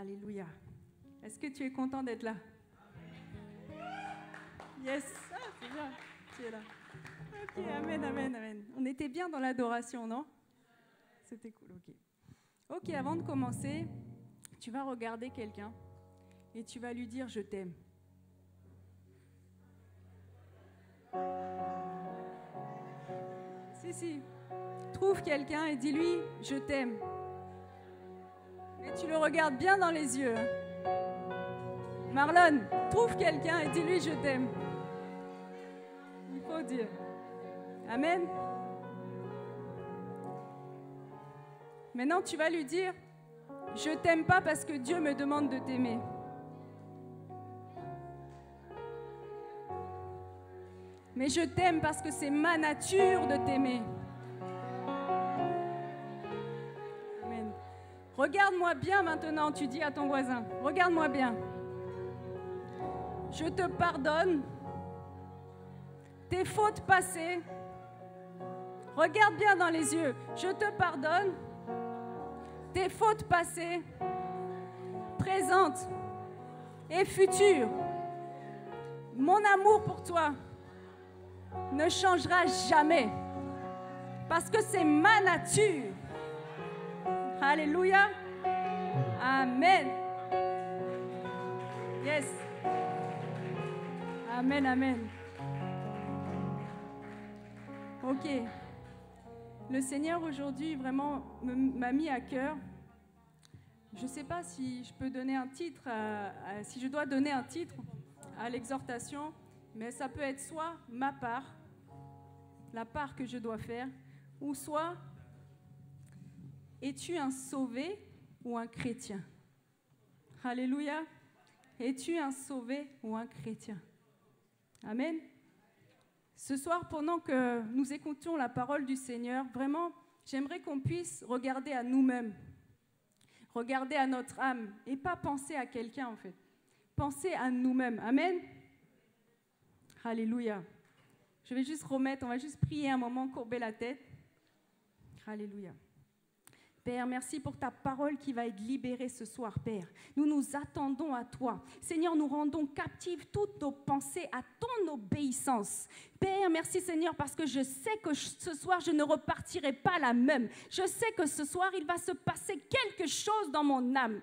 Alléluia. Est-ce que tu es content d'être là? Yes, ah, c'est bien, tu es là. Ok, amen, amen, amen. On était bien dans l'adoration, non? C'était cool, ok. Ok, avant de commencer, tu vas regarder quelqu'un et tu vas lui dire je t'aime. Si, si. Trouve quelqu'un et dis-lui je t'aime. Tu le regardes bien dans les yeux. Marlon, trouve quelqu'un et dis-lui je t'aime. Il faut dire. Amen. Maintenant, tu vas lui dire, je t'aime pas parce que Dieu me demande de t'aimer. Mais je t'aime parce que c'est ma nature de t'aimer. Regarde-moi bien maintenant, tu dis à ton voisin. Regarde-moi bien. Je te pardonne tes fautes passées. Regarde bien dans les yeux. Je te pardonne tes fautes passées, présentes et futures. Mon amour pour toi ne changera jamais parce que c'est ma nature. Alléluia. Amen. Yes. Amen, amen. Ok. Le Seigneur aujourd'hui vraiment me- m'a mis à cœur. Je ne sais pas si je peux donner un titre, si je dois donner un titre à l'exhortation, mais ça peut être soit ma part, la part que je dois faire, ou soit es-tu un sauvé? Ou un chrétien Alléluia. Es-tu un sauvé ou un chrétien? Amen. Ce soir, pendant que nous écoutions la parole du Seigneur, vraiment, j'aimerais qu'on puisse regarder à nous-mêmes, regarder à notre âme et pas penser à quelqu'un en fait. Penser à nous-mêmes. Amen. Alléluia. Je vais juste remettre, on va juste prier un moment, courber la tête. Alléluia. Père, merci pour ta parole qui va être libérée ce soir, Père. Nous nous attendons à toi. Seigneur, nous rendons captives toutes nos pensées à ton obéissance. Père, merci Seigneur parce que je sais que ce soir, je ne repartirai pas la même. Je sais que ce soir, il va se passer quelque chose dans mon âme.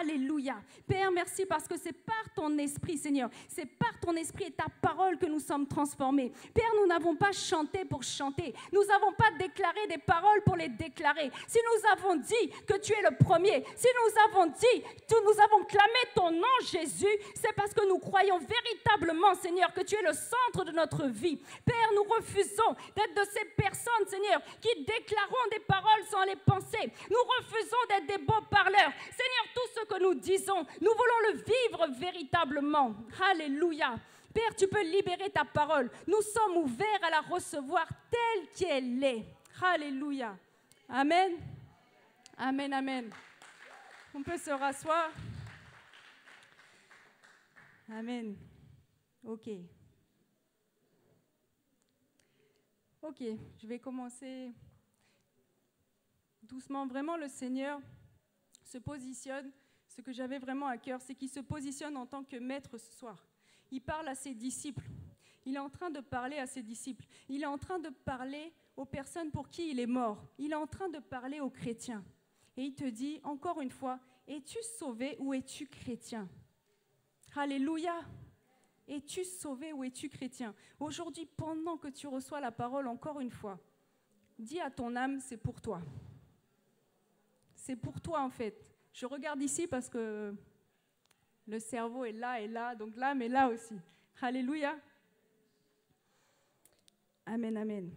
Alléluia. Père, merci parce que c'est par ton esprit, Seigneur. C'est par ton esprit et ta parole que nous sommes transformés. Père, nous n'avons pas chanté pour chanter. Nous n'avons pas déclaré des paroles pour les déclarer. Si nous avons dit que tu es le premier, si nous avons dit, nous avons clamé ton nom, Jésus, c'est parce que nous croyons véritablement, Seigneur, que tu es le centre de notre vie. Père, nous refusons d'être de ces personnes, Seigneur, qui déclarons des paroles sans les penser. Nous refusons d'être des beaux parleurs. Seigneur, tout ce que nous disons, nous voulons le vivre véritablement. Alléluia. Père, tu peux libérer ta parole. Nous sommes ouverts à la recevoir telle qu'elle est. Alléluia. Amen. Amen, amen. On peut se rasseoir. Amen. Ok. Ok, je vais commencer doucement. Vraiment, le Seigneur se positionne. Ce que j'avais vraiment à cœur, c'est qu'il se positionne en tant que maître ce soir. Il parle à ses disciples. Il est en train de parler à ses disciples. Il est en train de parler aux personnes pour qui il est mort. Il est en train de parler aux chrétiens. Et il te dit, encore une fois, es-tu sauvé ou es-tu chrétien? Alléluia. Es-tu sauvé ou es-tu chrétien? Aujourd'hui, pendant que tu reçois la parole, encore une fois, dis à ton âme, c'est pour toi. C'est pour toi en fait. Je regarde ici parce que le cerveau est là et là, donc l'âme est là aussi. Alléluia. Amen, amen.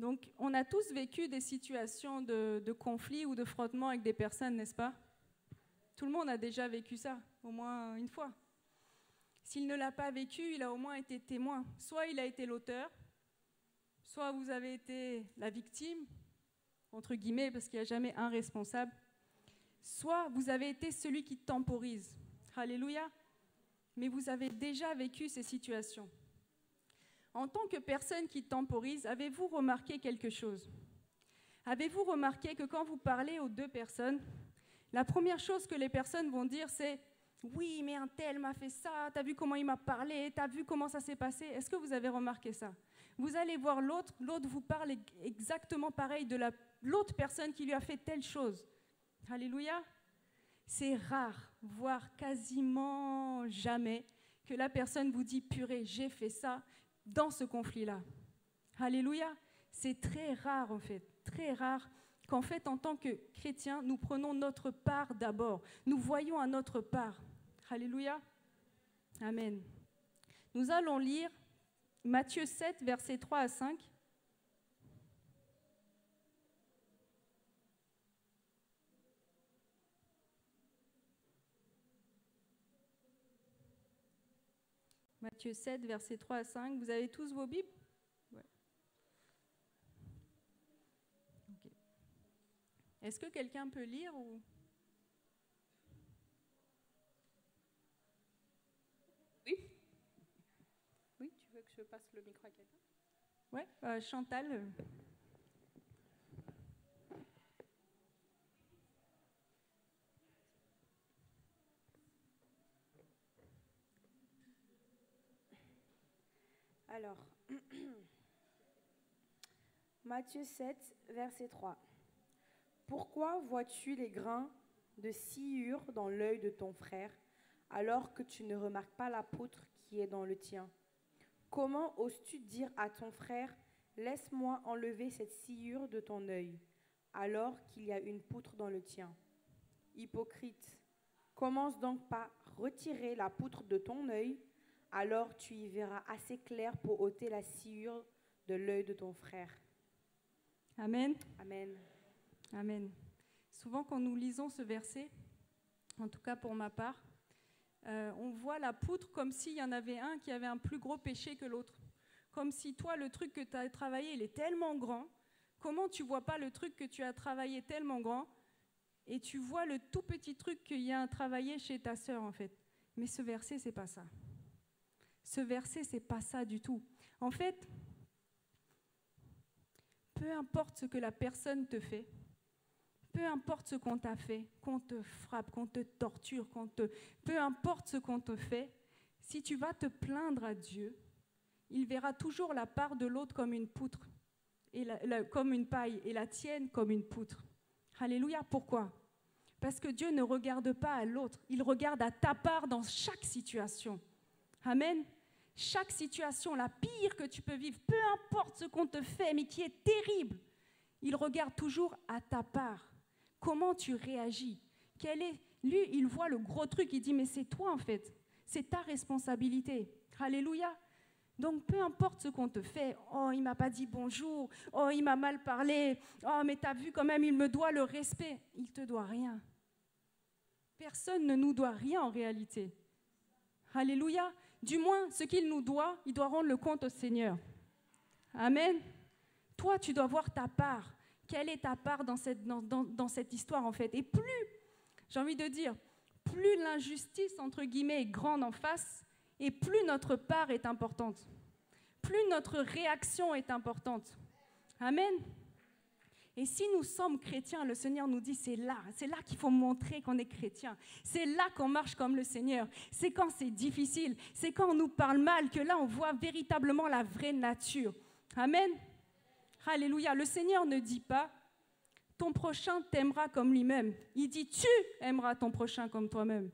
Donc, on a tous vécu des situations de, de conflit ou de frottement avec des personnes, n'est-ce pas? Tout le monde a déjà vécu ça, au moins une fois. S'il ne l'a pas vécu, il a au moins été témoin. Soit il a été l'auteur, soit vous avez été la victime, entre guillemets, parce qu'il n'y a jamais un responsable. Soit vous avez été celui qui temporise. Alléluia. Mais vous avez déjà vécu ces situations. En tant que personne qui temporise, avez-vous remarqué quelque chose? Avez-vous remarqué que quand vous parlez aux deux personnes, la première chose que les personnes vont dire, c'est Oui, mais un tel m'a fait ça, t'as vu comment il m'a parlé, t'as vu comment ça s'est passé? Est-ce que vous avez remarqué ça? Vous allez voir l'autre, l'autre vous parle exactement pareil de l'autre personne qui lui a fait telle chose. Alléluia. C'est rare, voire quasiment jamais, que la personne vous dit Purée, j'ai fait ça dans ce conflit-là. Alléluia. C'est très rare en fait, très rare qu'en fait, en tant que chrétiens, nous prenons notre part d'abord. Nous voyons à notre part. Alléluia. Amen. Nous allons lire Matthieu 7, versets 3 à 5. Matthieu 7, versets 3 à 5. Vous avez tous vos Bibles? Est-ce que quelqu'un peut lire ou... Oui. Oui, tu veux que je passe le micro à quelqu'un? Oui, euh, Chantal. Euh. Alors, Matthieu 7, verset 3. Pourquoi vois-tu les grains de sciure dans l'œil de ton frère, alors que tu ne remarques pas la poutre qui est dans le tien? Comment oses-tu dire à ton frère, Laisse-moi enlever cette sciure de ton œil, alors qu'il y a une poutre dans le tien? Hypocrite, commence donc par retirer la poutre de ton œil, alors tu y verras assez clair pour ôter la sciure de l'œil de ton frère. Amen. Amen. Amen. Souvent quand nous lisons ce verset, en tout cas pour ma part, euh, on voit la poutre comme s'il y en avait un qui avait un plus gros péché que l'autre. Comme si toi, le truc que tu as travaillé, il est tellement grand. Comment tu vois pas le truc que tu as travaillé tellement grand et tu vois le tout petit truc qu'il y a à travailler chez ta sœur en fait. Mais ce verset, c'est pas ça. Ce verset, c'est pas ça du tout. En fait, peu importe ce que la personne te fait, peu importe ce qu'on t'a fait, qu'on te frappe, qu'on te torture, qu'on te... peu importe ce qu'on te fait, si tu vas te plaindre à Dieu, il verra toujours la part de l'autre comme une poutre, et comme une paille, et la tienne comme une poutre. Alléluia. Pourquoi? Parce que Dieu ne regarde pas à l'autre, il regarde à ta part dans chaque situation. Amen. Chaque situation, la pire que tu peux vivre, peu importe ce qu'on te fait, mais qui est terrible, il regarde toujours à ta part comment tu réagis. Quel est lui, il voit le gros truc, il dit mais c'est toi en fait, c'est ta responsabilité. Alléluia. Donc peu importe ce qu'on te fait, oh il m'a pas dit bonjour, oh il m'a mal parlé, oh mais tu as vu quand même il me doit le respect, il te doit rien. Personne ne nous doit rien en réalité. Alléluia. Du moins ce qu'il nous doit, il doit rendre le compte au Seigneur. Amen. Toi, tu dois voir ta part. Quelle est ta part dans cette, dans, cette histoire en fait? Et plus, j'ai envie de dire, plus l'injustice entre guillemets est grande en face, et plus notre part est importante, plus notre réaction est importante. Amen. Et si nous sommes chrétiens, le Seigneur nous dit, c'est là, c'est là qu'il faut montrer qu'on est chrétien. C'est là qu'on marche comme le Seigneur. C'est quand c'est difficile, c'est quand on nous parle mal que là on voit véritablement la vraie nature. Amen. Alléluia. Le Seigneur ne dit pas ton prochain t'aimera comme lui-même. Il dit tu aimeras ton prochain comme toi-même.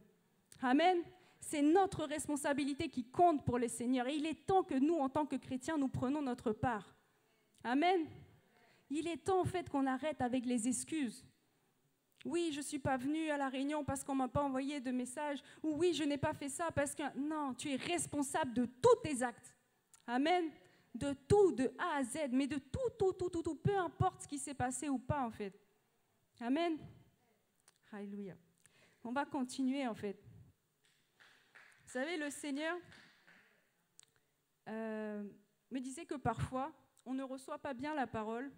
Amen. C'est notre responsabilité qui compte pour le Seigneur. Et il est temps que nous, en tant que chrétiens, nous prenons notre part. Amen. Il est temps, en fait, qu'on arrête avec les excuses. Oui, je ne suis pas venu à la réunion parce qu'on ne m'a pas envoyé de message. Ou oui, je n'ai pas fait ça parce que... Non, tu es responsable de tous tes actes. Amen de tout, de A à Z, mais de tout, tout, tout, tout, tout, peu importe ce qui s'est passé ou pas, en fait. Amen. Alléluia. On va continuer, en fait. Vous savez, le Seigneur euh, me disait que parfois, on ne reçoit pas bien la parole.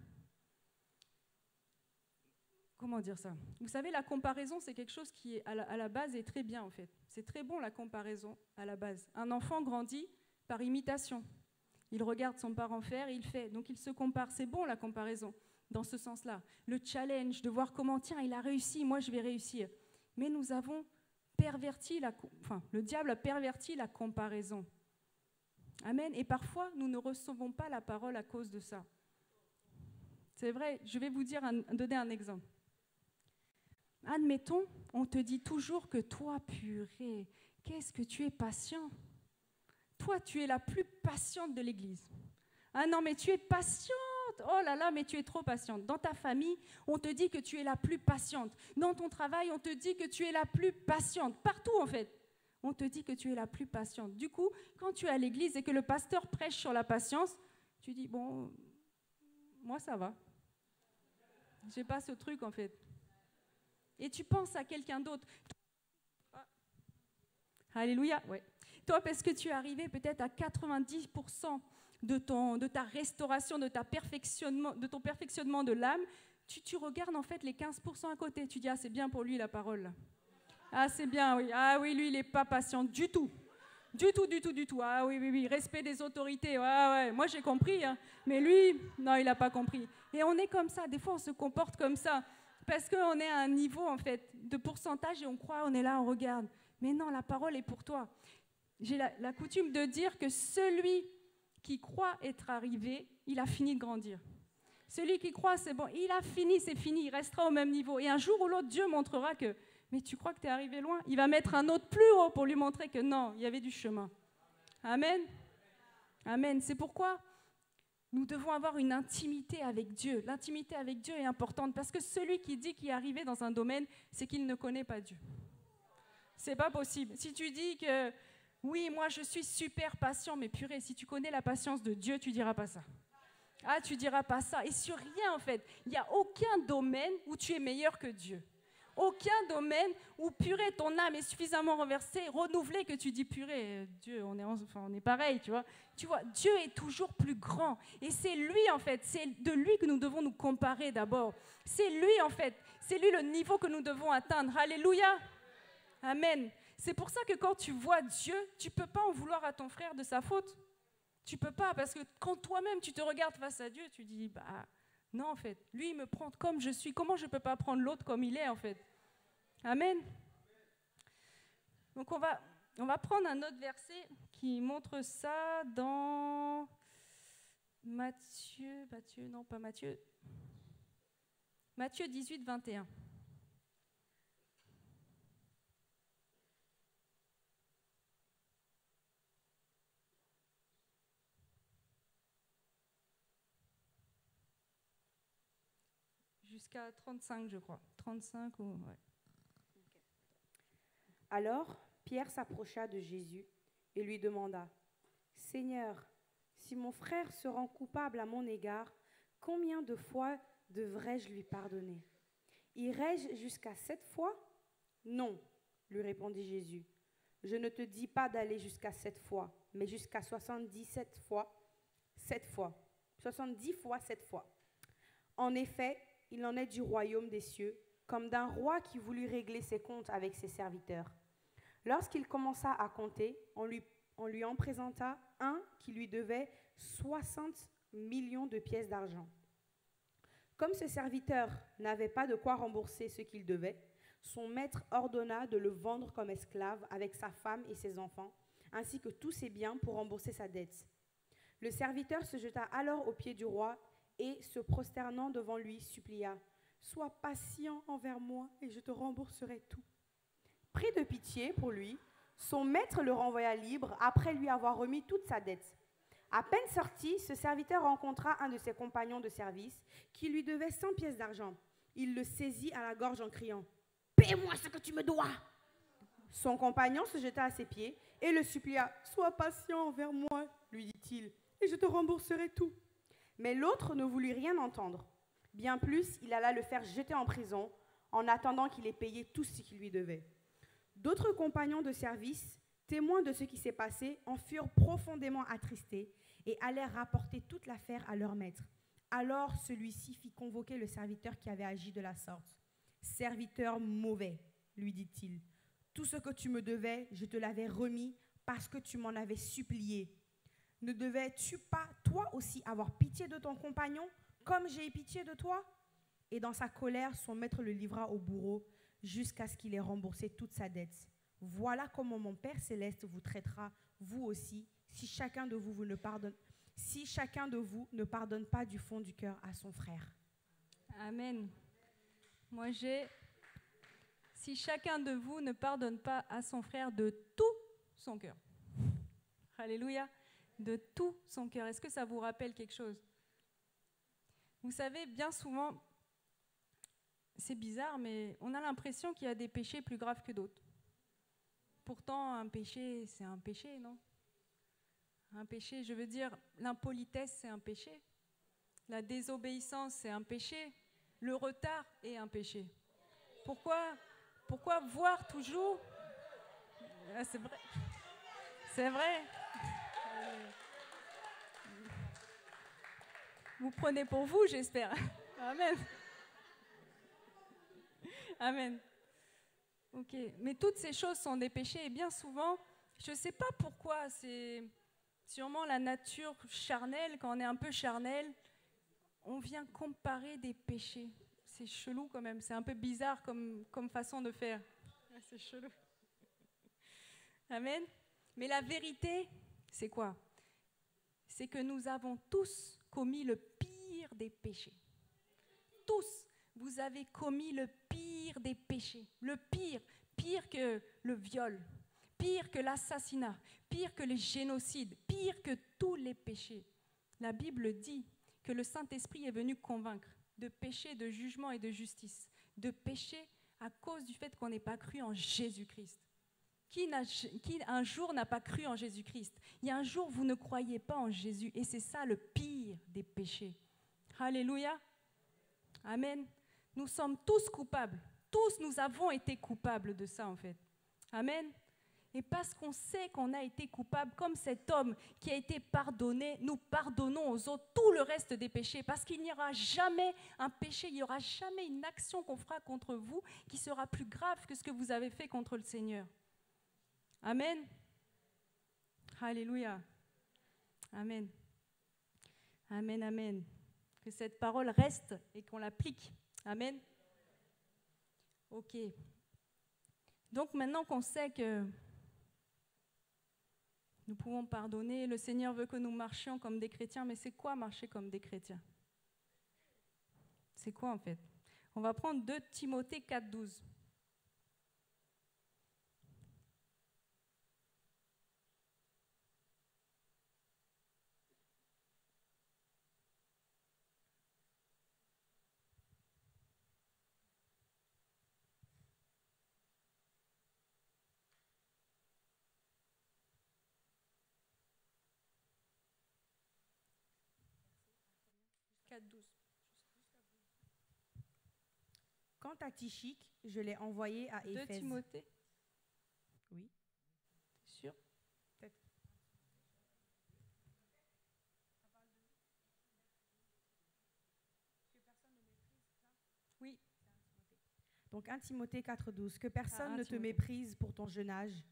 Comment dire ça? Vous savez, la comparaison, c'est quelque chose qui, à à la base, est très bien, en fait. C'est très bon, la comparaison, à la base. Un enfant grandit par imitation. Il regarde son parent faire il fait. Donc il se compare. C'est bon la comparaison. dans ce sens-là. Le challenge de voir comment, tiens, il a réussi, moi je vais réussir. Mais nous avons perverti la, enfin, le diable a perverti la comparaison. Amen. Et parfois, nous ne recevons pas la parole à cause de ça. C'est vrai, je vais vous donner un exemple. Admettons, on te dit toujours que toi, purée, qu'est-ce que tu es patient. Toi, tu es la plus patiente de l'Église. Ah non, mais tu es patiente. Oh là là, mais tu es trop patiente. Dans ta famille, on te dit que tu es la plus patiente. Dans ton travail, on te dit que tu es la plus patiente. Partout, en fait, on te dit que tu es la plus patiente. Du coup, quand tu es à l'église et que le pasteur prêche sur la patience, tu dis, bon, moi, ça va. J'ai pas ce truc, en fait. Et tu penses à quelqu'un d'autre. Ah. Alléluia, ouais. Toi, parce que tu es arrivé peut-être à 90% de, ton, de ta restauration, de, ton perfectionnement de l'âme, tu, tu, regardes en fait les 15% à côté. Tu dis, ah, c'est bien pour lui la parole. Ah, c'est bien, oui. Ah oui, lui, il n'est pas patient du tout. Du tout, du tout, du tout. Ah oui, oui, oui. Respect des autorités. Ouais, ouais. Moi, j'ai compris. Hein. Mais lui, non, il n'a pas compris. Et on est comme ça. Des fois, on se comporte comme ça. Parce qu'on est à un niveau, en fait, de pourcentage et on croit, on est là, on regarde. Mais non, la parole est pour toi. J'ai la, coutume de dire que celui qui croit être arrivé, il a fini de grandir. Celui qui croit, c'est bon, il a fini, c'est fini, il restera au même niveau. Et un jour ou l'autre, Dieu montrera que, mais tu crois que tu es arrivé loin? Il va mettre un autre plus haut pour lui montrer que non, il y avait du chemin. Amen. Amen. C'est pourquoi nous devons avoir une intimité avec Dieu. L'intimité avec Dieu est importante parce que celui qui dit qu'il est arrivé dans un domaine, c'est qu'il ne connaît pas Dieu. C'est pas possible. Si tu dis que oui, moi je suis super patient, mais purée, si tu connais la patience de Dieu, tu diras pas ça. Ah, tu diras pas ça. Et sur rien en fait. Il n'y a aucun domaine où tu es meilleur que Dieu. Aucun domaine où purée, ton âme est suffisamment renversée, renouvelée que tu dis purée, Dieu, on est, enfin, on est pareil, tu vois. Tu vois, Dieu est toujours plus grand. Et c'est lui en fait, c'est de lui que nous devons nous comparer d'abord. C'est lui en fait, c'est lui le niveau que nous devons atteindre. Alléluia. Amen. C'est pour ça que quand tu vois Dieu, tu peux pas en vouloir à ton frère de sa faute. Tu peux pas, parce que quand toi-même tu te regardes face à Dieu, tu dis, bah non en fait, lui il me prend comme je suis, comment je peux pas prendre l'autre comme il est en fait? Amen. Donc on va, on va prendre un autre verset qui montre ça dans Matthieu, Matthieu, non pas Matthieu, Matthieu 18, 21. Jusqu'à 35, je crois. 35 ou. Alors, Pierre s'approcha de Jésus et lui demanda Seigneur, si mon frère se rend coupable à mon égard, combien de fois devrais-je lui pardonner? Irai-je jusqu'à sept fois? Non, lui répondit Jésus. Je ne te dis pas d'aller jusqu'à sept fois, mais jusqu'à soixante-dix-sept fois, sept fois. Soixante-dix fois sept fois. En effet, il en est du royaume des cieux, comme d'un roi qui voulut régler ses comptes avec ses serviteurs. Lorsqu'il commença à compter, on lui, en présenta un qui lui devait 60 millions de pièces d'argent. Comme ce serviteur n'avait pas de quoi rembourser ce qu'il devait, son maître ordonna de le vendre comme esclave avec sa femme et ses enfants, ainsi que tous ses biens pour rembourser sa dette. Le serviteur se jeta alors aux pieds du roi et, se prosternant devant lui, supplia Sois patient envers moi et je te rembourserai tout. Pris de pitié pour lui, son maître le renvoya libre après lui avoir remis toute sa dette. À peine sorti, ce serviteur rencontra un de ses compagnons de service qui lui devait 100 pièces d'argent. Il le saisit à la gorge en criant Paie-moi ce que tu me dois Son compagnon se jeta à ses pieds et le supplia Sois patient envers moi, lui dit-il, et je te rembourserai tout. Mais l'autre ne voulut rien entendre. Bien plus, il alla le faire jeter en prison en attendant qu'il ait payé tout ce qu'il lui devait. D'autres compagnons de service, témoins de ce qui s'est passé, en furent profondément attristés et allèrent rapporter toute l'affaire à leur maître. Alors celui-ci fit convoquer le serviteur qui avait agi de la sorte. Serviteur mauvais, lui dit-il, tout ce que tu me devais, je te l'avais remis parce que tu m'en avais supplié. Ne devais-tu pas, toi aussi, avoir pitié de ton compagnon, Comme j'ai pitié de toi? Et dans sa colère, son maître le livra au bourreau jusqu'à ce qu'il ait remboursé toute sa dette. Voilà comment mon Père céleste vous traitera, vous aussi, si chacun de vous, vous ne pardonne, si chacun de vous ne pardonne pas du fond du cœur à son frère. Amen. Moi j'ai, si chacun de vous ne pardonne pas à son frère de tout son cœur. Alléluia. De tout son cœur. Est-ce que ça vous rappelle quelque chose? Vous savez, bien souvent, c'est bizarre, mais on a l'impression qu'il y a des péchés plus graves que d'autres. Pourtant, un péché, c'est un péché, non? Un péché, je veux dire, l'impolitesse, c'est un péché. La désobéissance, c'est un péché. Le retard est un péché. Pourquoi, pourquoi voir toujours? Ah, C'est vrai. C'est vrai. Vous prenez pour vous, j'espère. Amen. Amen. Ok. Mais toutes ces choses sont des péchés et bien souvent, je ne sais pas pourquoi, c'est sûrement la nature charnelle, quand on est un peu charnel, on vient comparer des péchés. C'est chelou quand même, c'est un peu bizarre comme, comme façon de faire. C'est chelou. Amen. Mais la vérité, c'est quoi? C'est que nous avons tous commis le pire des péchés. Tous, vous avez commis le pire des péchés. Le pire, pire que le viol, pire que l'assassinat, pire que les génocides, pire que tous les péchés. La Bible dit que le Saint-Esprit est venu convaincre de péché, de jugement et de justice. De péché à cause du fait qu'on n'ait pas cru en Jésus-Christ. Qui, un jour n'a pas cru en Jésus-Christ? Il y a un jour, vous ne croyez pas en Jésus. Et c'est ça le pire des péchés. Alléluia. Amen. Nous sommes tous coupables. Tous nous avons été coupables de ça, en fait. Amen. Et parce qu'on sait qu'on a été coupable, comme cet homme qui a été pardonné, nous pardonnons aux autres tout le reste des péchés. Parce qu'il n'y aura jamais un péché, il n'y aura jamais une action qu'on fera contre vous qui sera plus grave que ce que vous avez fait contre le Seigneur. Amen. Alléluia. Amen. Amen, amen. Que cette parole reste et qu'on l'applique. Amen. Ok. Donc maintenant qu'on sait que nous pouvons pardonner, le Seigneur veut que nous marchions comme des chrétiens, mais c'est quoi marcher comme des chrétiens? C'est quoi en fait? On va prendre 2 Timothée 4, 12. Quant à Tichique, je l'ai envoyé à Éphèse. De Timothée Oui. Sûr Oui. Donc 1 Timothée 4.12. Que personne Ah, ne te méprise pour ton jeune âge,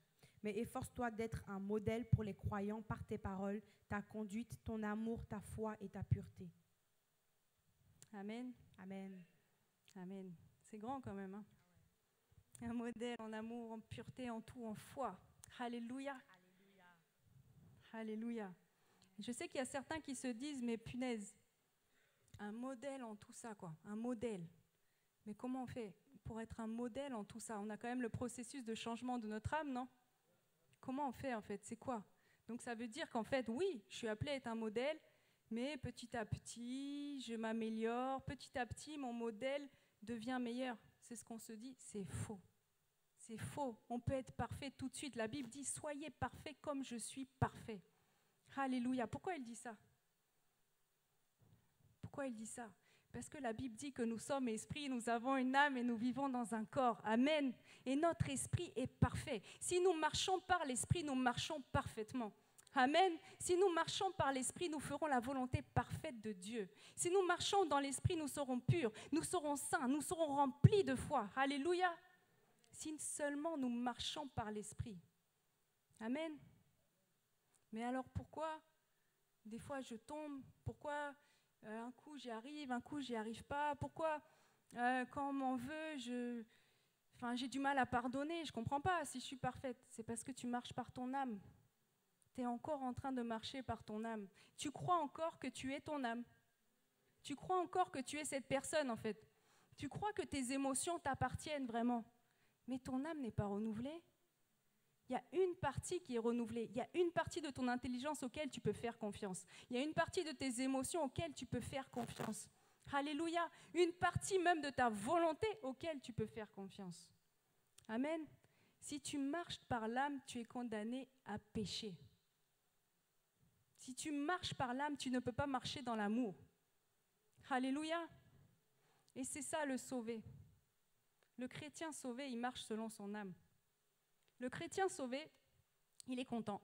mais efforce-toi d'être un modèle pour les croyants par tes paroles, ta conduite, ton amour, ta foi et ta pureté. Amen. Amen. Amen. C'est grand quand même. hein. Un modèle en amour, en pureté, en tout, en foi. Alléluia. Alléluia. Je sais qu'il y a certains qui se disent, mais punaise, un modèle en tout ça, quoi. Un modèle. Mais comment on fait pour être un modèle en tout ça? On a quand même le processus de changement de notre âme, non? Comment on fait en fait? C'est quoi? Donc ça veut dire qu'en fait, oui, je suis appelée à être un modèle, mais petit à petit, je m'améliore. Petit à petit, mon modèle devient meilleur. C'est ce qu'on se dit. C'est faux. C'est faux. On peut être parfait tout de suite. La Bible dit Soyez parfait comme je suis parfait. Alléluia. Pourquoi il dit ça? Pourquoi il dit ça? Parce que la Bible dit que nous sommes esprits, nous avons une âme et nous vivons dans un corps. Amen. Et notre esprit est parfait. Si nous marchons par l'esprit, nous marchons parfaitement. Amen. Si nous marchons par l'esprit, nous ferons la volonté parfaite de Dieu. Si nous marchons dans l'esprit, nous serons purs, nous serons saints, nous serons remplis de foi. Alléluia. Si seulement nous marchons par l'esprit. Amen. Mais alors pourquoi des fois je tombe? Pourquoi euh, un coup j'y arrive, un coup j'y arrive pas? Pourquoi euh, quand on m'en veut, je, enfin, j'ai du mal à pardonner? Je comprends pas si je suis parfaite. C'est parce que tu marches par ton âme. Tu es encore en train de marcher par ton âme. Tu crois encore que tu es ton âme. Tu crois encore que tu es cette personne en fait. Tu crois que tes émotions t'appartiennent vraiment. Mais ton âme n'est pas renouvelée. Il y a une partie qui est renouvelée. Il y a une partie de ton intelligence auquel tu peux faire confiance. Il y a une partie de tes émotions auxquelles tu peux faire confiance. Alléluia. Une partie même de ta volonté auquel tu peux faire confiance. Amen. Si tu marches par l'âme, tu es condamné à pécher. Si tu marches par l'âme, tu ne peux pas marcher dans l'amour. Alléluia. Et c'est ça le sauvé. Le chrétien sauvé, il marche selon son âme. Le chrétien sauvé, il est content.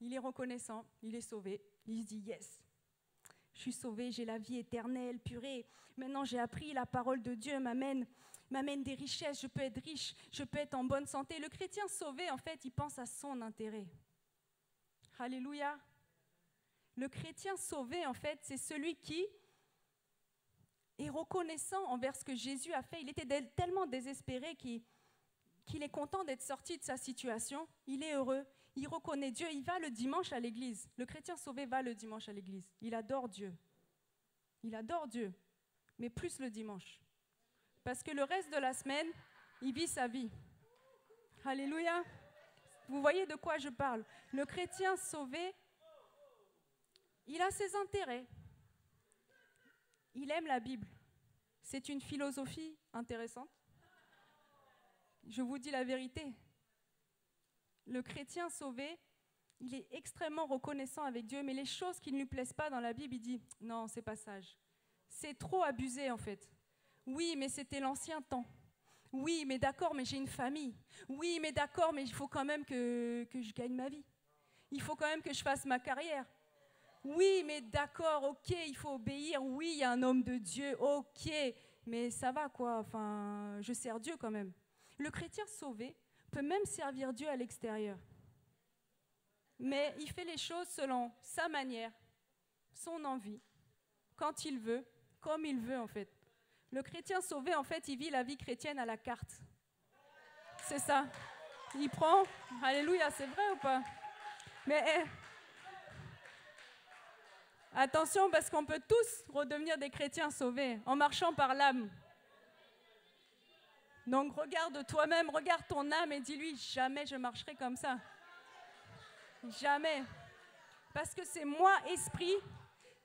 Il est reconnaissant, il est sauvé. Il se dit Yes, je suis sauvé, j'ai la vie éternelle, purée. Maintenant, j'ai appris la parole de Dieu, m'amène m'amène des richesses, je peux être riche, je peux être en bonne santé. Le chrétien sauvé, en fait, il pense à son intérêt. Alléluia. Le chrétien sauvé, en fait, c'est celui qui est reconnaissant envers ce que Jésus a fait. Il était tellement désespéré qu'il est content d'être sorti de sa situation. Il est heureux. Il reconnaît Dieu. Il va le dimanche à l'église. Le chrétien sauvé va le dimanche à l'église. Il adore Dieu. Il adore Dieu, mais plus le dimanche. Parce que le reste de la semaine, il vit sa vie. Alléluia. Vous voyez de quoi je parle. Le chrétien sauvé, il a ses intérêts. Il aime la Bible. C'est une philosophie intéressante. Je vous dis la vérité. Le chrétien sauvé, il est extrêmement reconnaissant avec Dieu, mais les choses qui ne lui plaisent pas dans la Bible, il dit non, c'est pas sage. C'est trop abusé en fait. Oui, mais c'était l'ancien temps. Oui, mais d'accord, mais j'ai une famille. Oui, mais d'accord, mais il faut quand même que, que je gagne ma vie. Il faut quand même que je fasse ma carrière. Oui, mais d'accord, ok, il faut obéir. Oui, il y a un homme de Dieu, ok, mais ça va quoi, enfin, je sers Dieu quand même. Le chrétien sauvé peut même servir Dieu à l'extérieur. Mais il fait les choses selon sa manière, son envie, quand il veut, comme il veut en fait. Le chrétien sauvé, en fait, il vit la vie chrétienne à la carte. C'est ça. Il prend, alléluia, c'est vrai ou pas? Mais eh, Attention parce qu'on peut tous redevenir des chrétiens sauvés en marchant par l'âme. Donc regarde toi-même, regarde ton âme et dis-lui, jamais je marcherai comme ça. Jamais. Parce que c'est moi, esprit,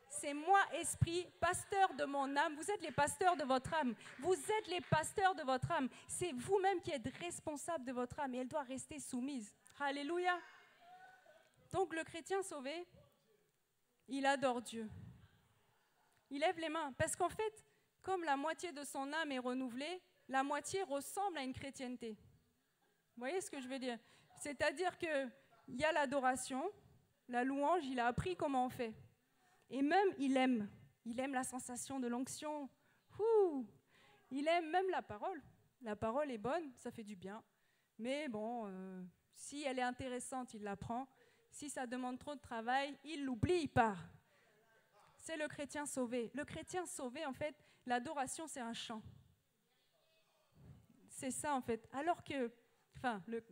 c'est moi, esprit, pasteur de mon âme. Vous êtes les pasteurs de votre âme. Vous êtes les pasteurs de votre âme. C'est vous-même qui êtes responsable de votre âme et elle doit rester soumise. Alléluia. Donc le chrétien sauvé, il adore Dieu. Il lève les mains. Parce qu'en fait, comme la moitié de son âme est renouvelée, la moitié ressemble à une chrétienté. Vous voyez ce que je veux dire? C'est-à-dire qu'il y a l'adoration, la louange, il a appris comment on fait. Et même, il aime. Il aime la sensation de l'onction. Il aime même la parole. La parole est bonne, ça fait du bien. Mais bon, euh, si elle est intéressante, il la prend. Si ça demande trop de travail, il l'oublie, il part. C'est le chrétien sauvé. Le chrétien sauvé, en fait, l'adoration, c'est un chant. C'est ça, en fait. Alors que, enfin, le,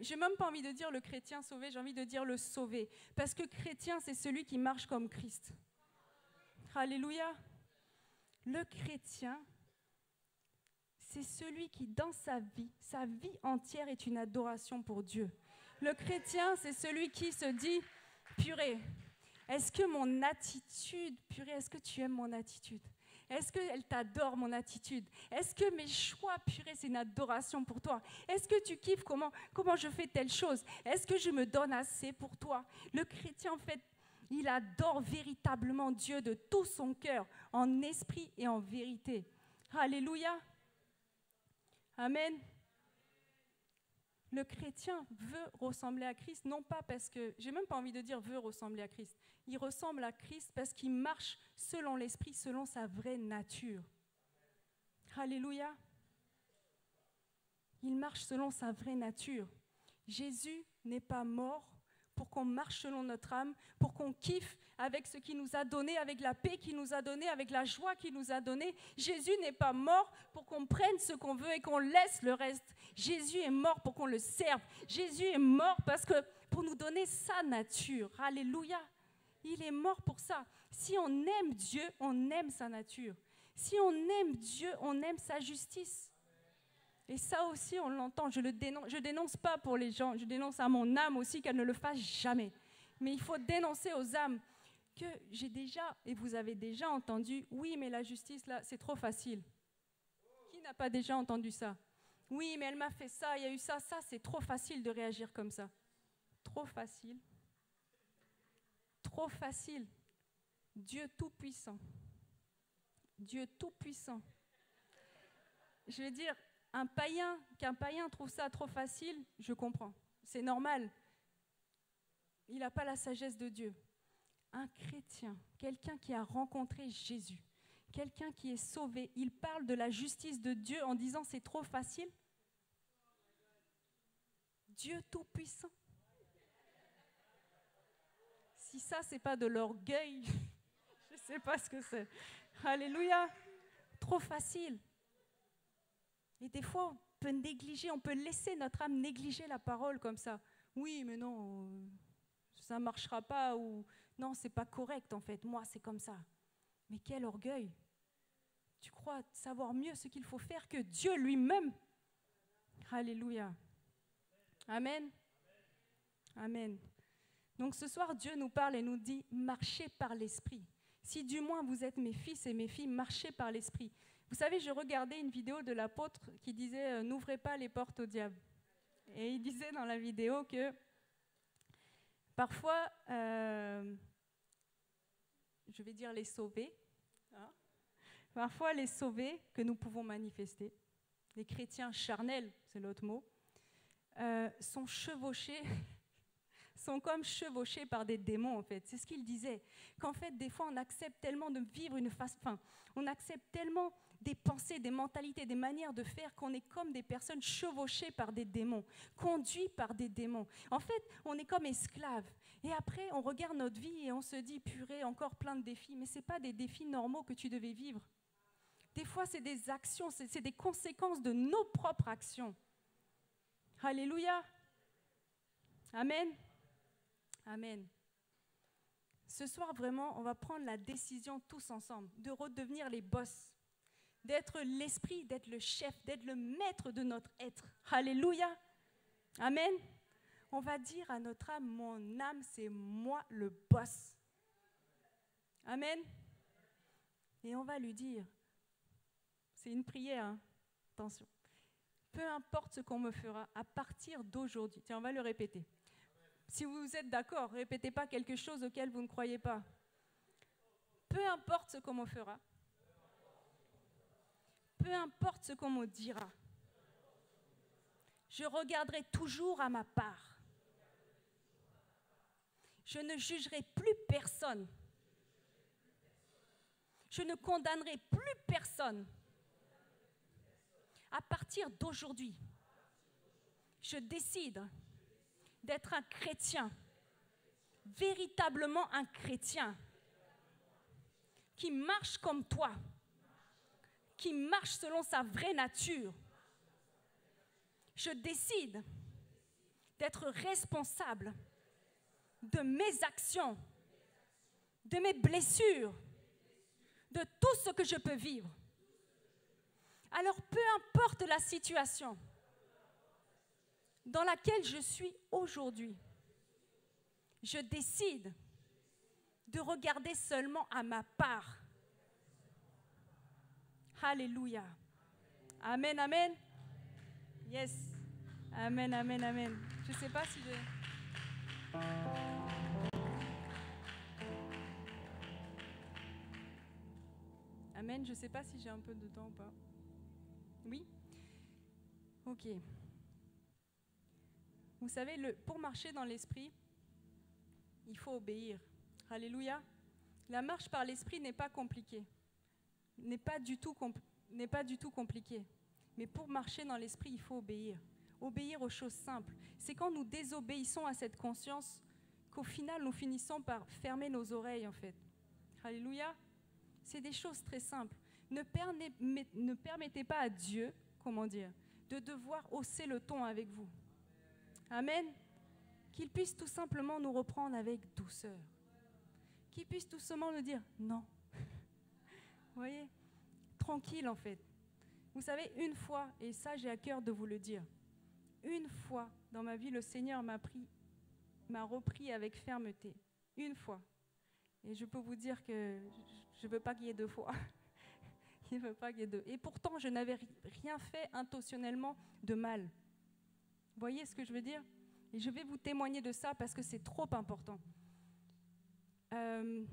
j'ai même pas envie de dire le chrétien sauvé, j'ai envie de dire le sauvé. Parce que chrétien, c'est celui qui marche comme Christ. Alléluia. Le chrétien, c'est celui qui, dans sa vie, sa vie entière est une adoration pour Dieu. Le chrétien, c'est celui qui se dit, purée, est-ce que mon attitude, purée, est-ce que tu aimes mon attitude? Est-ce qu'elle t'adore mon attitude? Est-ce que mes choix, purée, c'est une adoration pour toi? Est-ce que tu kiffes comment, comment je fais telle chose? Est-ce que je me donne assez pour toi? Le chrétien, en fait, il adore véritablement Dieu de tout son cœur, en esprit et en vérité. Alléluia. Amen. Le chrétien veut ressembler à Christ, non pas parce que, j'ai même pas envie de dire veut ressembler à Christ, il ressemble à Christ parce qu'il marche selon l'Esprit, selon sa vraie nature. Alléluia. Il marche selon sa vraie nature. Jésus n'est pas mort pour qu'on marche selon notre âme, pour qu'on kiffe avec ce qu'il nous a donné, avec la paix qu'il nous a donné, avec la joie qu'il nous a donné. Jésus n'est pas mort pour qu'on prenne ce qu'on veut et qu'on laisse le reste. Jésus est mort pour qu'on le serve. Jésus est mort parce que pour nous donner sa nature. Alléluia. Il est mort pour ça. Si on aime Dieu, on aime sa nature. Si on aime Dieu, on aime sa justice. Et ça aussi, on l'entend. Je ne dénonce, je dénonce pas pour les gens. Je dénonce à mon âme aussi qu'elle ne le fasse jamais. Mais il faut dénoncer aux âmes que j'ai déjà, et vous avez déjà entendu, oui, mais la justice, là, c'est trop facile. Qui n'a pas déjà entendu ça? Oui, mais elle m'a fait ça, il y a eu ça, ça, c'est trop facile de réagir comme ça. Trop facile. Trop facile. Dieu Tout-Puissant. Dieu Tout-Puissant. Je veux dire, un païen, qu'un païen trouve ça trop facile, je comprends. C'est normal. Il n'a pas la sagesse de Dieu. Un chrétien, quelqu'un qui a rencontré Jésus, quelqu'un qui est sauvé, il parle de la justice de Dieu en disant c'est trop facile. Dieu Tout-Puissant. Si ça, c'est pas de l'orgueil, je ne sais pas ce que c'est. Alléluia. Trop facile. Et des fois, on peut négliger, on peut laisser notre âme négliger la parole comme ça. Oui, mais non, ça ne marchera pas, ou non, c'est pas correct en fait, moi c'est comme ça. Mais quel orgueil Tu crois savoir mieux ce qu'il faut faire que Dieu lui-même Alléluia. Amen. Amen. Donc ce soir, Dieu nous parle et nous dit, marchez par l'Esprit. Si du moins vous êtes mes fils et mes filles, marchez par l'Esprit. Vous savez, je regardais une vidéo de l'apôtre qui disait euh, N'ouvrez pas les portes au diable. Et il disait dans la vidéo que parfois, euh, je vais dire les sauvés, hein, parfois les sauvés que nous pouvons manifester, les chrétiens charnels, c'est l'autre mot, euh, sont chevauchés sont comme chevauchés par des démons, en fait. C'est ce qu'il disait. Qu'en fait, des fois, on accepte tellement de vivre une face, enfin, on accepte tellement des pensées, des mentalités, des manières de faire qu'on est comme des personnes chevauchées par des démons, conduits par des démons. En fait, on est comme esclaves. Et après, on regarde notre vie et on se dit, purée, encore plein de défis. Mais ce pas des défis normaux que tu devais vivre. Des fois, c'est des actions, c'est des conséquences de nos propres actions. Alléluia. Amen. Amen. Ce soir, vraiment, on va prendre la décision tous ensemble de redevenir les boss, d'être l'esprit, d'être le chef, d'être le maître de notre être. Alléluia. Amen. On va dire à notre âme, mon âme, c'est moi le boss. Amen. Et on va lui dire, c'est une prière, hein. attention, peu importe ce qu'on me fera à partir d'aujourd'hui, tiens, on va le répéter. Si vous êtes d'accord, répétez pas quelque chose auquel vous ne croyez pas. Peu importe ce qu'on me fera, peu importe ce qu'on me dira, je regarderai toujours à ma part. Je ne jugerai plus personne. Je ne condamnerai plus personne. À partir d'aujourd'hui, je décide d'être un chrétien, véritablement un chrétien, qui marche comme toi, qui marche selon sa vraie nature. Je décide d'être responsable de mes actions, de mes blessures, de tout ce que je peux vivre. Alors peu importe la situation, dans laquelle je suis aujourd'hui, je décide de regarder seulement à ma part. Alléluia. Amen, amen. Yes. Amen, amen, amen. Je ne sais pas si je... Amen. Je ne sais pas si j'ai un peu de temps ou pas. Oui Ok. Vous savez, le, pour marcher dans l'esprit, il faut obéir. Alléluia. La marche par l'esprit n'est pas compliquée. N'est pas, du tout n'est pas du tout compliquée. Mais pour marcher dans l'esprit, il faut obéir. Obéir aux choses simples. C'est quand nous désobéissons à cette conscience qu'au final, nous finissons par fermer nos oreilles, en fait. Alléluia. C'est des choses très simples. Ne, ne permettez pas à Dieu, comment dire, de devoir hausser le ton avec vous. Amen. Qu'il puisse tout simplement nous reprendre avec douceur. Qu'il puisse tout simplement nous dire non. Vous voyez? Tranquille en fait. Vous savez, une fois, et ça j'ai à cœur de vous le dire, une fois dans ma vie, le Seigneur m'a pris, m'a repris avec fermeté. Une fois. Et je peux vous dire que je ne veux pas qu'il y ait deux fois. Et pourtant, je n'avais rien fait intentionnellement de mal. Vous voyez ce que je veux dire? Et je vais vous témoigner de ça parce que c'est trop important. Euh,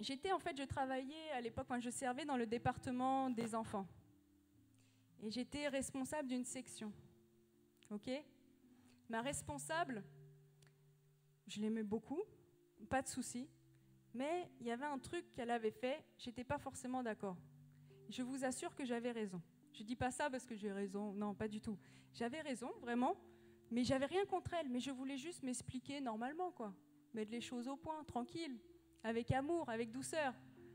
j'étais en fait, je travaillais à l'époque je servais dans le département des enfants. Et j'étais responsable d'une section. OK? Ma responsable, je l'aimais beaucoup, pas de souci. Mais il y avait un truc qu'elle avait fait, j'étais pas forcément d'accord. Je vous assure que j'avais raison. Je dis pas ça parce que j'ai raison, non, pas du tout. J'avais raison, vraiment, mais j'avais rien contre elle, mais je voulais juste m'expliquer normalement, quoi. Mettre les choses au point, tranquille, avec amour, avec douceur.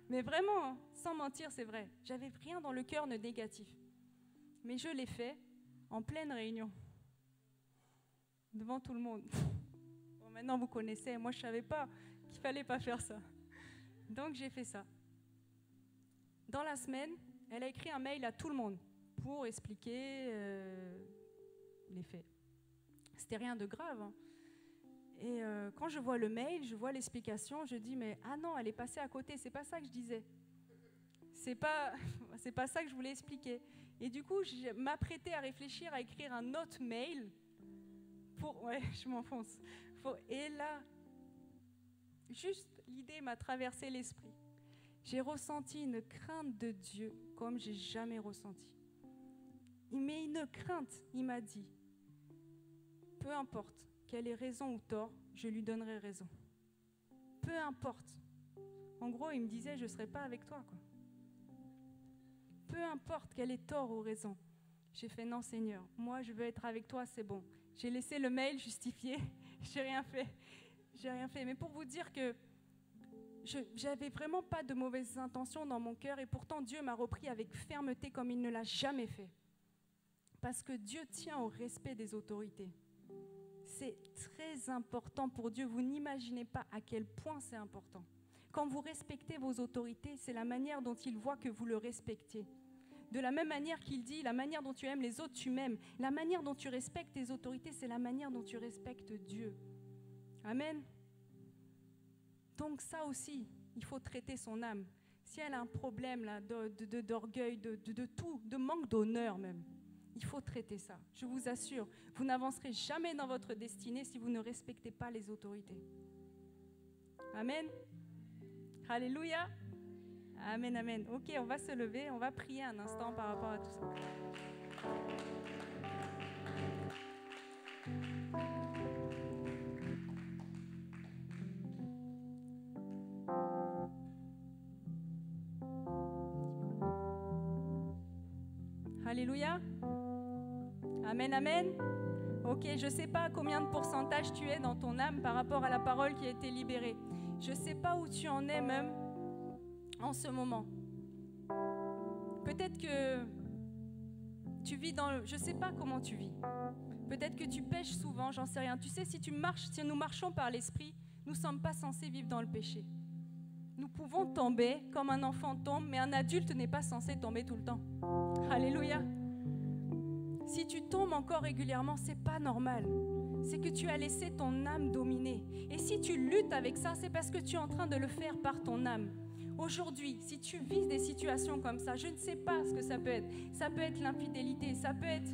Mais vraiment, hein, sans mentir, c'est vrai. J'avais rien dans le cœur de négatif. Mais je l'ai fait en pleine réunion, devant tout le monde. Maintenant vous connaissez, moi je savais pas qu'il fallait pas faire ça. Donc j'ai fait ça. Dans la semaine, elle a écrit un mail à tout le monde pour expliquer euh, les faits. C'était rien de grave. Hein. Quand je vois le mail, je vois l'explication, je dis mais ah non, elle est passée à côté. C'est pas ça que je disais. C'est pas c'est pas ça que je voulais expliquer. Et du coup, je m'apprêtais à réfléchir à écrire un autre mail pour ouais, je m'enfonce. Et là, juste l'idée m'a traversé l'esprit. J'ai ressenti une crainte de Dieu comme j'ai jamais ressenti. Met une crainte, il m'a dit, peu importe qu'elle ait raison ou tort, je lui donnerai raison. Peu importe. En gros, il me disait, je ne serai pas avec toi. Peu importe qu'elle ait tort ou raison. J'ai fait, non Seigneur, moi je veux être avec toi, c'est bon. J'ai laissé le mail justifié, j'ai rien fait. J'ai rien fait. Mais pour vous dire que je n'avais vraiment pas de mauvaises intentions dans mon cœur et pourtant Dieu m'a repris avec fermeté comme il ne l'a jamais fait. Parce que Dieu tient au respect des autorités. C'est très important pour Dieu. Vous n'imaginez pas à quel point c'est important. Quand vous respectez vos autorités, c'est la manière dont il voit que vous le respectiez. De la même manière qu'il dit, la manière dont tu aimes les autres, tu m'aimes. La manière dont tu respectes tes autorités, c'est la manière dont tu respectes Dieu. Amen. Donc ça aussi, il faut traiter son âme. Si elle a un problème d'orgueil, de, de, de, tout, de manque d'honneur même, il faut traiter ça. Je vous assure, vous n'avancerez jamais dans votre destinée si vous ne respectez pas les autorités. Amen. Alléluia. Amen, amen. Ok, on va se lever, on va prier un instant par rapport à tout ça. Alléluia. Amen, amen. Ok, je ne sais pas combien de pourcentage tu es dans ton âme par rapport à la parole qui a été libérée. Je ne sais pas où tu en es même en ce moment. Peut-être que tu vis dans le... Je ne sais pas comment tu vis. Peut-être que tu pêches souvent, j'en sais rien. Tu sais, si si nous marchons par l'esprit, nous ne sommes pas censés vivre dans le péché. Nous pouvons tomber comme un enfant tombe, mais un adulte n'est pas censé tomber tout le temps. Alléluia. Si tu tombes encore régulièrement, c'est pas normal. C'est que tu as laissé ton âme dominer. Et si tu luttes avec ça, c'est parce que tu es en train de le faire par ton âme. Aujourd'hui, si tu vis des situations comme ça, je ne sais pas ce que ça peut être. Ça peut être l'infidélité, ça peut être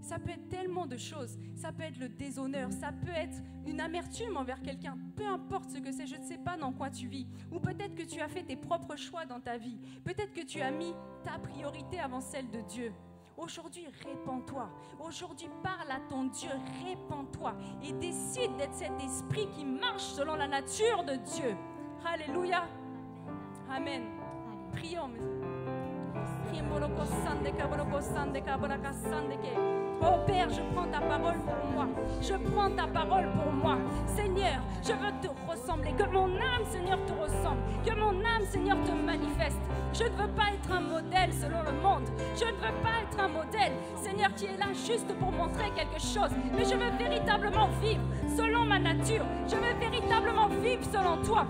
ça peut être tellement de choses. Ça peut être le déshonneur, ça peut être une amertume envers quelqu'un. Peu importe ce que c'est, je ne sais pas dans quoi tu vis. Ou peut-être que tu as fait tes propres choix dans ta vie. Peut-être que tu as mis ta priorité avant celle de Dieu. Aujourd'hui, répands-toi. Aujourd'hui, parle à ton Dieu, répands-toi et décide d'être cet esprit qui marche selon la nature de Dieu. Alléluia. Amen. Prions. Oh Père, je prends ta parole pour moi. Je prends ta parole pour moi. Seigneur, je veux te ressembler. Que mon âme, Seigneur, te ressemble. Que mon âme, Seigneur, te manifeste. Je ne veux pas être un modèle selon le monde. Je ne veux pas être un modèle, Seigneur, qui est là juste pour montrer quelque chose. Mais je veux véritablement vivre selon ma nature. Je veux véritablement vivre selon toi.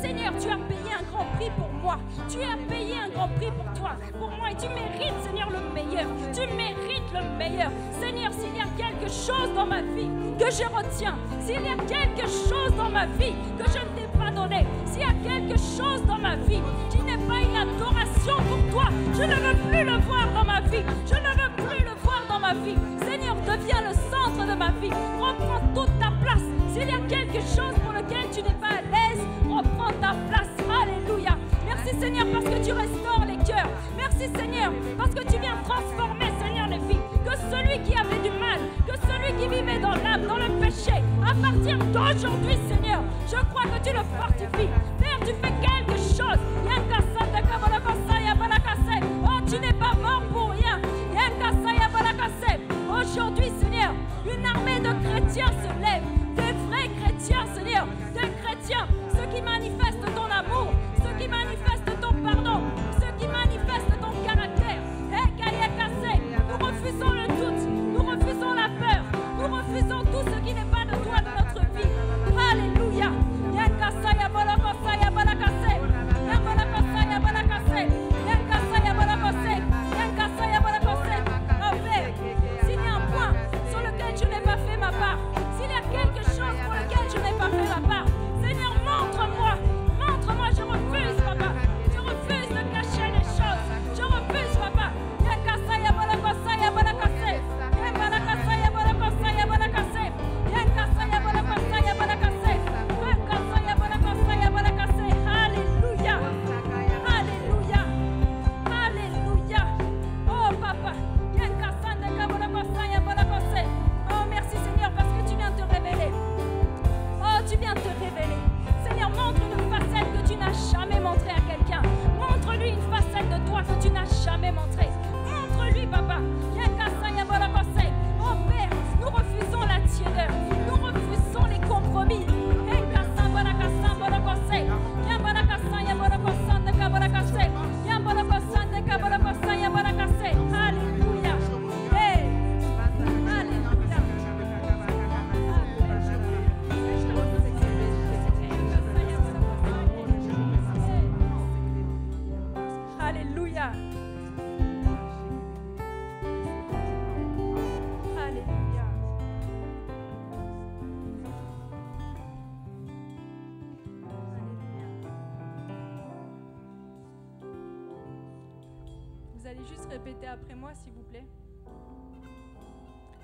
Seigneur, tu as payé un grand prix pour moi. Tu as payé un grand prix pour toi, pour moi. Et tu mérites, Seigneur, le meilleur. Tu mérites le meilleur. Seigneur, s'il y a quelque chose dans ma vie que je retiens, s'il y a quelque chose dans ma vie que je ne t'ai pas donné, s'il y a quelque chose dans ma vie qui n'est pas une tu les cœurs. Merci Seigneur parce que tu viens transformer, Seigneur, les vies. Que celui qui avait du mal, que celui qui vivait dans l'âme, dans le péché, à partir d'aujourd'hui, Seigneur, je crois que tu le fortifies. Père, tu fais quelque chose. Oh, tu n'es pas mort pour rien. Aujourd'hui, Seigneur, une armée de chrétiens se lève. Des vrais chrétiens, Seigneur. Des chrétiens, ceux qui manifestent ton amour, ceux qui manifestent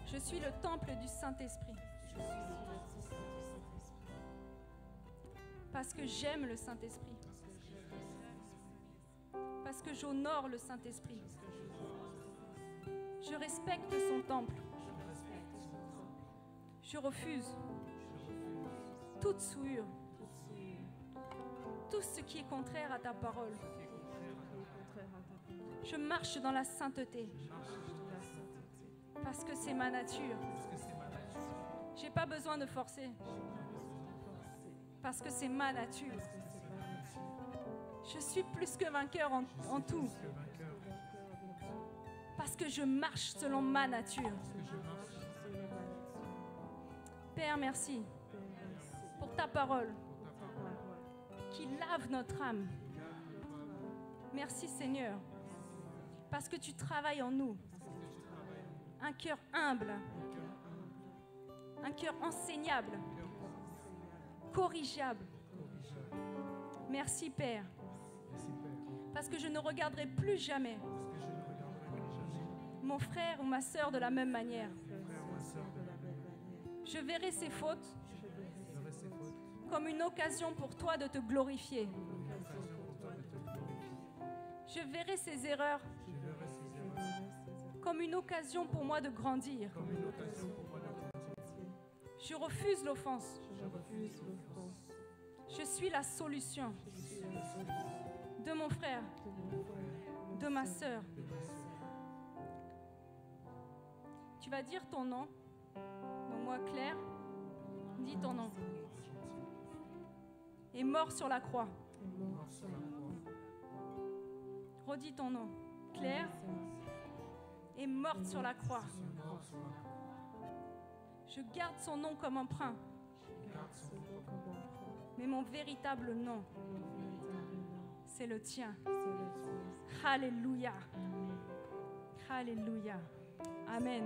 Je suis le temple du Saint-Esprit. Parce que j'aime le Saint-Esprit. Parce que j'honore le Saint-Esprit. Je respecte son temple. Je refuse toute souillure, tout ce qui est contraire à ta parole. Je marche dans la sainteté parce que c'est ma nature. J'ai pas besoin de forcer. Parce que c'est ma nature. Je suis plus que vainqueur en, en tout. parce que je marche selon ma nature. Père, merci pour ta parole. Qui lave notre âme. Merci Seigneur. Parce que tu travailles en nous un cœur humble, un cœur enseignable, corrigeable. Merci Père, parce que je ne regarderai plus jamais mon frère ou ma sœur de la même manière. Je verrai ses fautes comme une occasion pour toi de te glorifier. Je verrai ses erreurs comme une occasion pour moi de grandir. Je refuse l'offense. Je suis la solution de mon frère, de ma sœur. Tu vas dire ton nom. Donc moi, Claire, dis ton nom. est mort sur la croix. Redis ton nom. Claire est morte sur la croix. Je garde son nom comme emprunt, mais mon véritable nom, c'est le tien. Alléluia. Alléluia. Amen.